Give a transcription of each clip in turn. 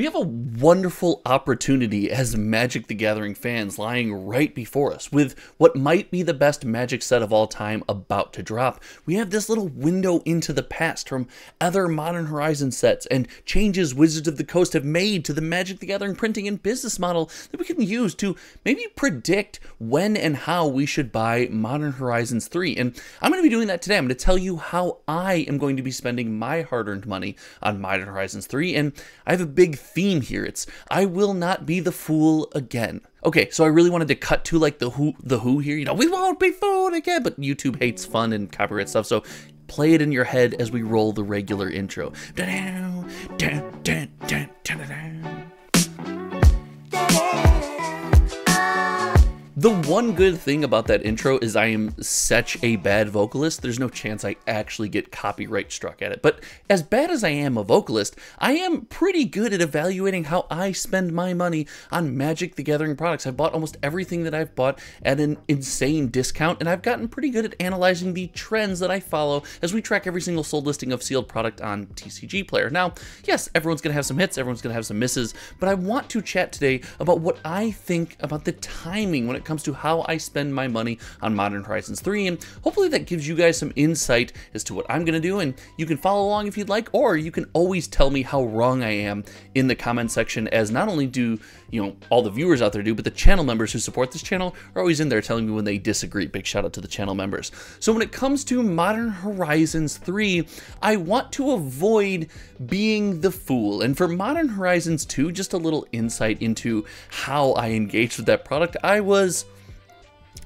We have a wonderful opportunity as Magic the Gathering fans lying right before us with what might be the best Magic set of all time about to drop. We have this little window into the past from other Modern Horizon sets and changes Wizards of the Coast have made to the Magic the Gathering printing and business model that we can use to maybe predict when and how we should buy Modern Horizons 3. And I'm going to be doing that today. I'm going to tell you how I am going to be spending my hard earned money on Modern Horizons 3. And I have a big theme here. It's I will not be the fool again. Okay, so I really wanted to cut to like the who the who here. You know, we won't be fooled again, but YouTube hates fun and copyright stuff, so play it in your head as we roll the regular intro. The one good thing about that intro is I am such a bad vocalist, there's no chance I actually get copyright struck at it. But as bad as I am a vocalist, I am pretty good at evaluating how I spend my money on Magic the Gathering products. I've bought almost everything that I've bought at an insane discount, and I've gotten pretty good at analyzing the trends that I follow as we track every single sold listing of sealed product on TCG Player. Now, yes, everyone's gonna have some hits, everyone's gonna have some misses, but I want to chat today about what I think about the timing when it comes to how I spend my money on Modern Horizons 3, and hopefully that gives you guys some insight as to what I'm going to do, and you can follow along if you'd like, or you can always tell me how wrong I am in the comment section, as not only do, you know, all the viewers out there do, but the channel members who support this channel are always in there telling me when they disagree. Big shout out to the channel members. So when it comes to Modern Horizons 3, I want to avoid being the fool, and for Modern Horizons 2, just a little insight into how I engaged with that product, I was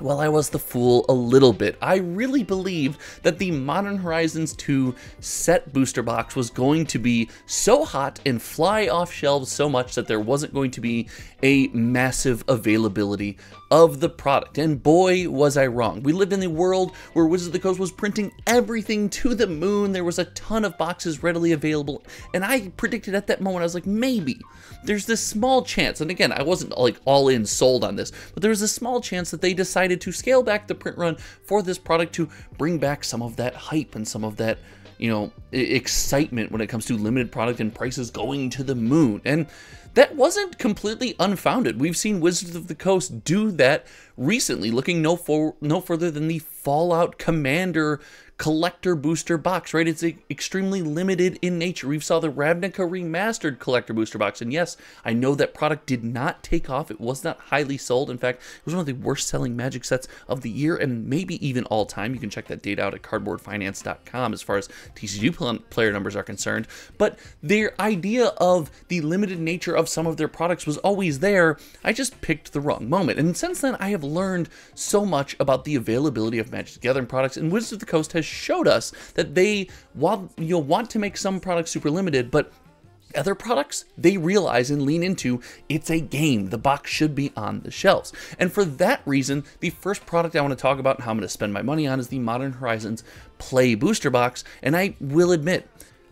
well, I was the fool a little bit. I really believed that the Modern Horizons 2 set booster box was going to be so hot and fly off shelves so much that there wasn't going to be a massive availability of the product. And boy, was I wrong. We lived in the world where Wizards of the Coast was printing everything to the moon. There was a ton of boxes readily available. And I predicted at that moment, I was like, maybe there's this small chance. And again, I wasn't like all in sold on this, but there was a small chance that they decided to scale back the print run for this product to bring back some of that hype and some of that you know, excitement when it comes to limited product and prices going to the moon. And that wasn't completely unfounded. We've seen Wizards of the Coast do that recently, looking no for no further than the Fallout Commander collector booster box, right? It's extremely limited in nature. We saw the Ravnica remastered collector booster box, and yes, I know that product did not take off. It was not highly sold. In fact, it was one of the worst selling Magic sets of the year, and maybe even all time. You can check that data out at cardboardfinance.com as far as TCG player numbers are concerned. But their idea of the limited nature of some of their products was always there. I just picked the wrong moment, and since then, I have learned so much about the availability of Magic the Gathering products, and Wizards of the Coast has showed us that they while you know, want to make some products super limited, but other products, they realize and lean into it's a game. The box should be on the shelves. And for that reason, the first product I want to talk about and how I'm going to spend my money on is the Modern Horizons Play Booster Box. And I will admit,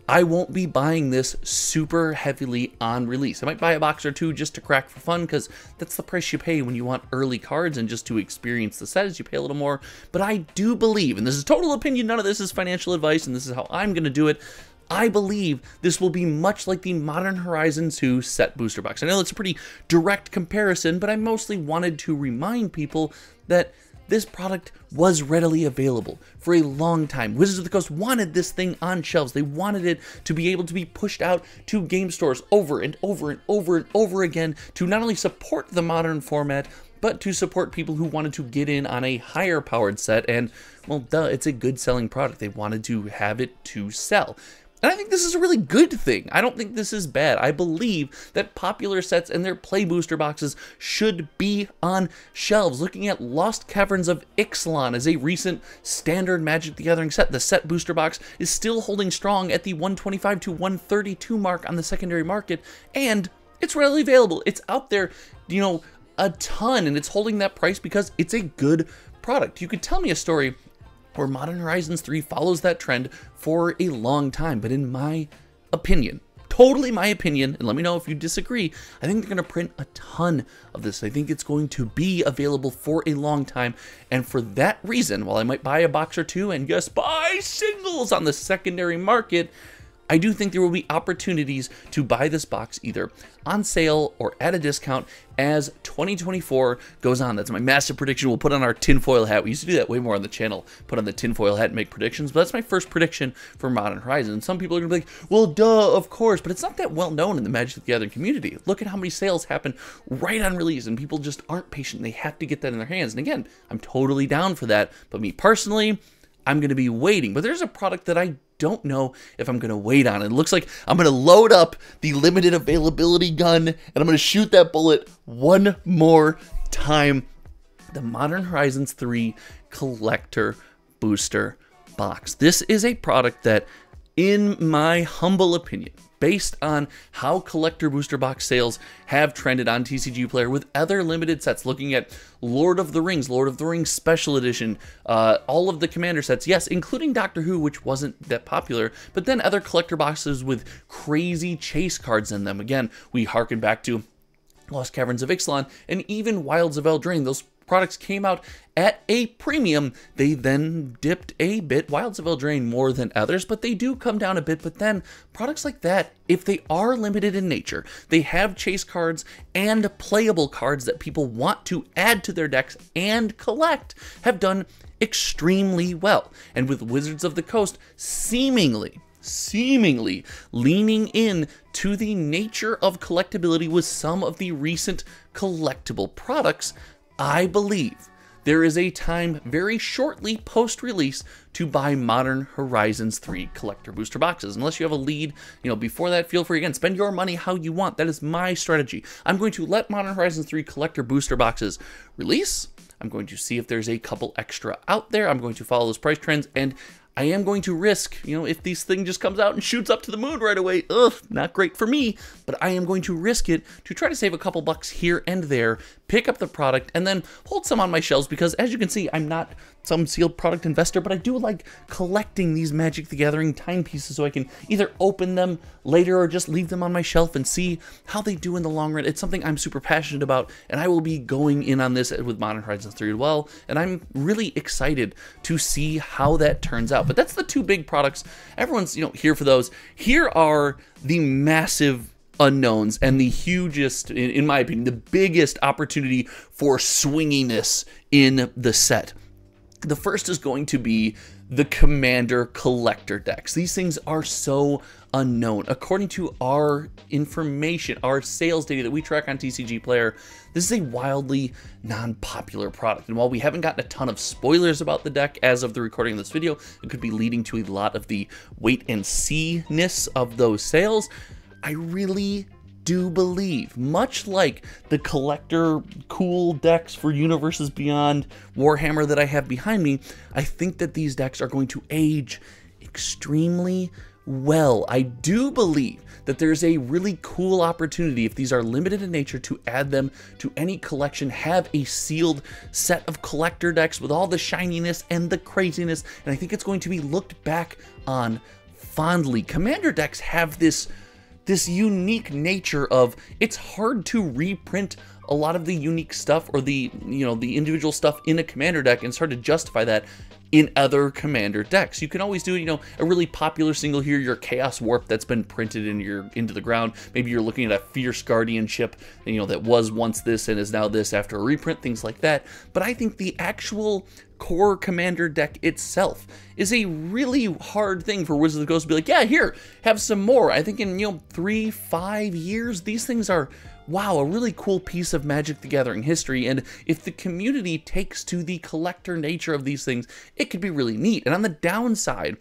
I won't be buying this super heavily on release. I might buy a box or two just to crack for fun because that's the price you pay when you want early cards and just to experience the set is you pay a little more. But I do believe, and this is total opinion, none of this is financial advice, and this is how I'm going to do it. I believe this will be much like the Modern Horizon 2 set booster box. I know it's a pretty direct comparison, but I mostly wanted to remind people that this product was readily available for a long time. Wizards of the Coast wanted this thing on shelves. They wanted it to be able to be pushed out to game stores over and over and over and over again to not only support the modern format, but to support people who wanted to get in on a higher powered set. And, well, duh, it's a good selling product. They wanted to have it to sell. And I think this is a really good thing. I don't think this is bad. I believe that popular sets and their play booster boxes should be on shelves. Looking at Lost Caverns of Ixalan as a recent standard Magic the Gathering set, the set booster box is still holding strong at the 125 to 132 mark on the secondary market, and it's readily available. It's out there, you know, a ton, and it's holding that price because it's a good product. You could tell me a story where Modern Horizons 3 follows that trend for a long time. But in my opinion, totally my opinion, and let me know if you disagree, I think they're going to print a ton of this. I think it's going to be available for a long time. And for that reason, while I might buy a box or two and just buy singles on the secondary market, I do think there will be opportunities to buy this box either on sale or at a discount as 2024 goes on. That's my massive prediction. We'll put on our tinfoil hat. We used to do that way more on the channel, put on the tinfoil hat and make predictions, but that's my first prediction for Modern Horizon. Some people are to be like, well, duh, of course, but it's not that well known in the Magic the Gathering community. Look at how many sales happen right on release, and people just aren't patient. They have to get that in their hands. And again, I'm totally down for that, but me personally, I'm going to be waiting. But there's a product that I don't know if I'm going to wait on. It looks like I'm going to load up the limited availability gun and I'm going to shoot that bullet one more time. The Modern Horizons 3 Collector Booster Box. This is a product that, in my humble opinion, based on how collector booster box sales have trended on TCG Player with other limited sets, looking at Lord of the Rings, Lord of the Rings Special Edition, uh, all of the Commander sets, yes, including Doctor Who, which wasn't that popular, but then other collector boxes with crazy chase cards in them. Again, we harken back to Lost Caverns of Ixalan, and even Wilds of Eldraine. Those products came out at a premium. They then dipped a bit, Wilds of Eldraine more than others, but they do come down a bit. But then products like that, if they are limited in nature, they have chase cards and playable cards that people want to add to their decks and collect, have done extremely well. And with Wizards of the Coast seemingly seemingly leaning in to the nature of collectability with some of the recent collectible products, I believe there is a time very shortly post release to buy Modern Horizons 3 collector booster boxes. Unless you have a lead, you know, before that, feel free again, spend your money how you want. That is my strategy. I'm going to let Modern Horizons 3 collector booster boxes release. I'm going to see if there's a couple extra out there. I'm going to follow those price trends and I am going to risk, you know, if this thing just comes out and shoots up to the moon right away, ugh, not great for me, but I am going to risk it to try to save a couple bucks here and there, pick up the product, and then hold some on my shelves because as you can see, I'm not some sealed product investor, but I do like collecting these Magic the Gathering timepieces so I can either open them later or just leave them on my shelf and see how they do in the long run. It's something I'm super passionate about, and I will be going in on this with Modern Horizons 3 as well, and I'm really excited to see how that turns out. But that's the two big products. Everyone's, you know, here for those. Here are the massive unknowns and the hugest, in, in my opinion, the biggest opportunity for swinginess in the set. The first is going to be the Commander Collector decks. These things are so unknown. According to our information, our sales data that we track on TCG Player, this is a wildly non-popular product. And while we haven't gotten a ton of spoilers about the deck as of the recording of this video, it could be leading to a lot of the wait and see-ness of those sales. I really do believe, much like the collector cool decks for Universes Beyond Warhammer that I have behind me, I think that these decks are going to age extremely well. I do believe that there's a really cool opportunity if these are limited in nature to add them to any collection, have a sealed set of collector decks with all the shininess and the craziness, and I think it's going to be looked back on fondly. Commander decks have this this unique nature of it's hard to reprint a lot of the unique stuff or the you know the individual stuff in a commander deck and hard to justify that in other commander decks. You can always do, you know, a really popular single here, your Chaos Warp that's been printed in your into the ground. Maybe you're looking at a Fierce Guardianship, you know, that was once this and is now this after a reprint, things like that. But I think the actual core commander deck itself is a really hard thing for Wizards of the Coast to be like, yeah, here, have some more. I think in, you know, three, five years, these things are wow, a really cool piece of Magic the Gathering history. And if the community takes to the collector nature of these things, it could be really neat. And on the downside,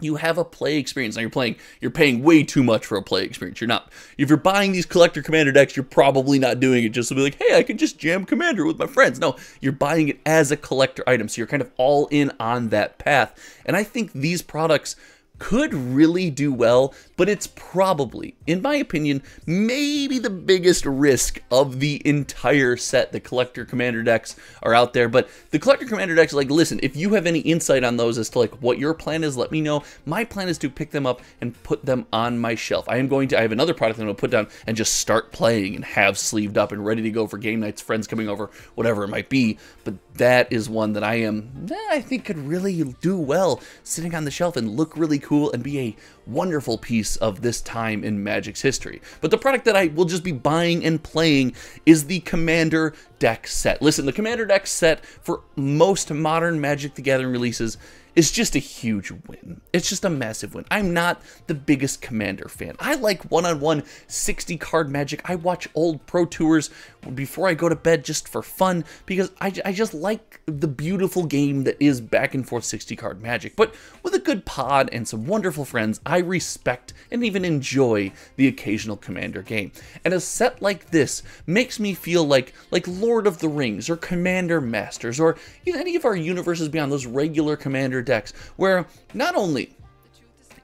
you have a play experience. Now you're playing, you're paying way too much for a play experience. You're not, if you're buying these collector commander decks, you're probably not doing it just to be like, hey, I can just jam commander with my friends. No, you're buying it as a collector item. So you're kind of all in on that path. And I think these products could really do well, but it's probably, in my opinion, maybe the biggest risk of the entire set. The collector commander decks are out there, but the collector commander decks, like, listen, if you have any insight on those as to like what your plan is, let me know. My plan is to pick them up and put them on my shelf. I am going to, I have another product I'm going to put down and just start playing and have sleeved up and ready to go for game nights, friends coming over, whatever it might be. But that is one that I am, I think could really do well sitting on the shelf and look really cool and be a wonderful piece of this time in Magic's history. But the product that I will just be buying and playing is the Commander deck set. Listen, the Commander deck set for most modern Magic the Gathering releases is just a huge win. It's just a massive win. I'm not the biggest Commander fan. I like one-on-one 60 card Magic. I watch old Pro Tours before I go to bed just for fun because I, I just like the beautiful game that is back and forth 60 card Magic. But with a good pod and some wonderful friends, I respect and even enjoy the occasional Commander game. And a set like this makes me feel like like Lord of the Rings or Commander Masters or you know, any of our universes beyond those regular Commander decks where not only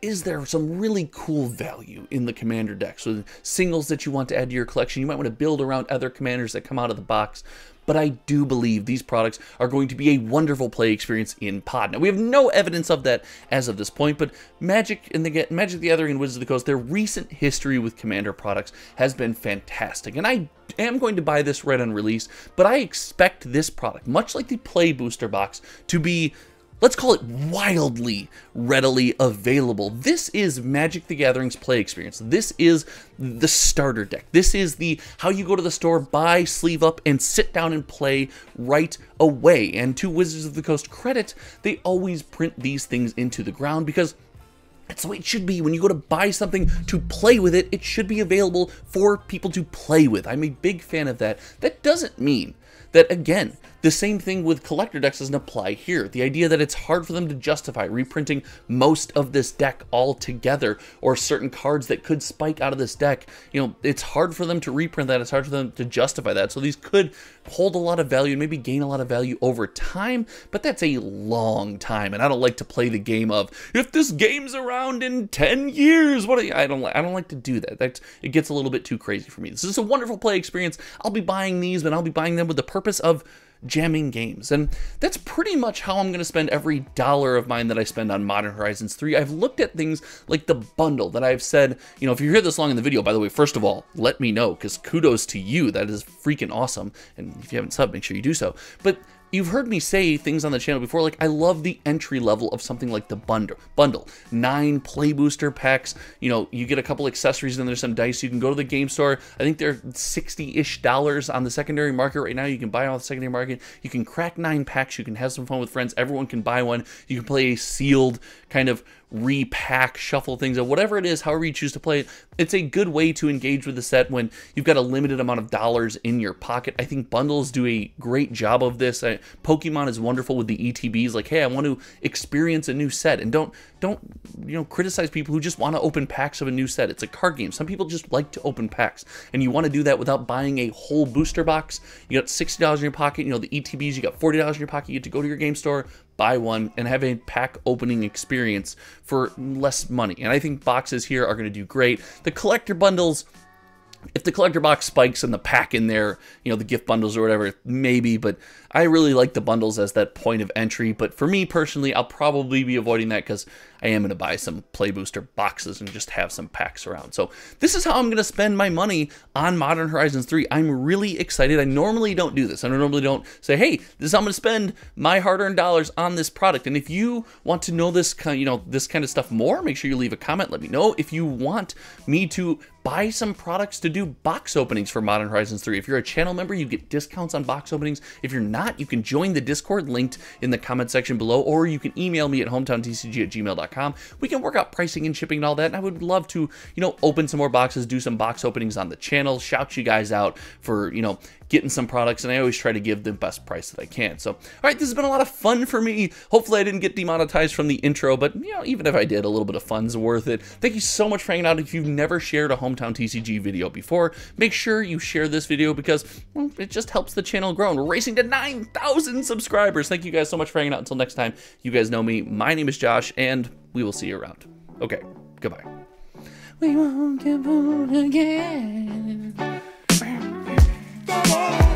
is there some really cool value in the commander decks with singles that you want to add to your collection. You might want to build around other commanders that come out of the box. But I do believe these products are going to be a wonderful play experience in pod. Now we have no evidence of that as of this point, but Magic and the Magic the Gathering and Wizards of the Coast, their recent history with Commander products has been fantastic, and I am going to buy this right on release. But I expect this product, much like the Play Booster box, to be let's call it wildly readily available. This is Magic the Gathering's play experience. This is the starter deck. This is the how you go to the store, buy, sleeve up, and sit down and play right away. And to Wizards of the Coast credit, they always print these things into the ground because that's the way it should be. When you go to buy something to play with it, it should be available for people to play with. I'm a big fan of that. That doesn't mean that, again, the same thing with collector decks doesn't apply here. The idea that it's hard for them to justify reprinting most of this deck altogether, or certain cards that could spike out of this deck, you know, it's hard for them to reprint that. It's hard for them to justify that. So these could hold a lot of value, and maybe gain a lot of value over time, but that's a long time. And I don't like to play the game of if this game's around in 10 years, what I don't. I don't like to do that. That's it gets a little bit too crazy for me. This is a wonderful play experience. I'll be buying these, but I'll be buying them with the purpose of jamming games. And that's pretty much how I'm going to spend every dollar of mine that I spend on Modern Horizons 3. I've looked at things like the bundle that I've said, you know, if you're here this long in the video, by the way, first of all, let me know because kudos to you. That is freaking awesome. And if you haven't subbed, make sure you do so. But You've heard me say things on the channel before, like I love the entry level of something like the bundle. Bundle, nine play booster packs. You know, you get a couple accessories and there's some dice. You can go to the game store. I think they're 60-ish dollars on the secondary market right now. You can buy on the secondary market. You can crack nine packs. You can have some fun with friends. Everyone can buy one. You can play a sealed kind of repack, shuffle things, or whatever it is, however you choose to play it. It's a good way to engage with the set when you've got a limited amount of dollars in your pocket. I think bundles do a great job of this. I, Pokemon is wonderful with the ETBs. Like, hey, I want to experience a new set, and don't don't you know criticize people who just want to open packs of a new set. It's a card game. Some people just like to open packs, and you want to do that without buying a whole booster box. You got sixty dollars in your pocket. You know the ETBs. You got forty dollars in your pocket. You get to go to your game store, buy one, and have a pack opening experience for less money. And I think boxes here are going to do great. The collector bundles if the collector box spikes and the pack in there, you know, the gift bundles or whatever, maybe, but I really like the bundles as that point of entry. But for me personally, I'll probably be avoiding that because I am going to buy some Play Booster boxes and just have some packs around. So this is how I'm going to spend my money on Modern Horizons 3. I'm really excited. I normally don't do this. I normally don't say, hey, this is how I'm going to spend my hard-earned dollars on this product. And if you want to know this kind, you know, this kind of stuff more, make sure you leave a comment. Let me know if you want me to buy some products to do box openings for Modern Horizons 3. If you're a channel member, you get discounts on box openings. If you're not, you can join the Discord linked in the comment section below, or you can email me at hometowntcg at gmail.com. We can work out pricing and shipping and all that, and I would love to, you know, open some more boxes, do some box openings on the channel, shout you guys out for, you know, getting some products, and I always try to give the best price that I can. So, all right, this has been a lot of fun for me. Hopefully, I didn't get demonetized from the intro, but you know, even if I did, a little bit of fun's worth it. Thank you so much for hanging out. If you've never shared a Hometown TCG video before, make sure you share this video because well, it just helps the channel grow. And we're racing to 9,000 subscribers. Thank you guys so much for hanging out. Until next time, you guys know me. My name is Josh, and we will see you around. Okay, goodbye. We won't get again. Come.